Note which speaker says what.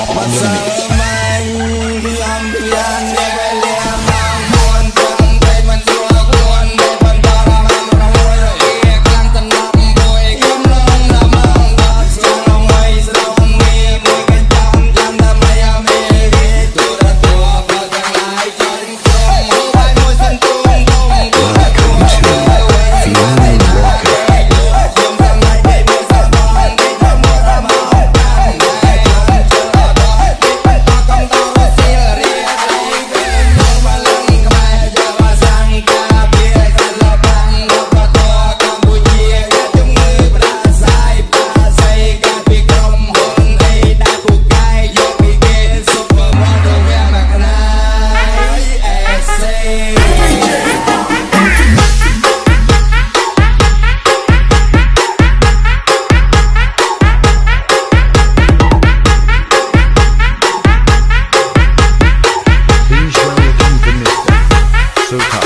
Speaker 1: Masalah main bilang-bilang dia Super.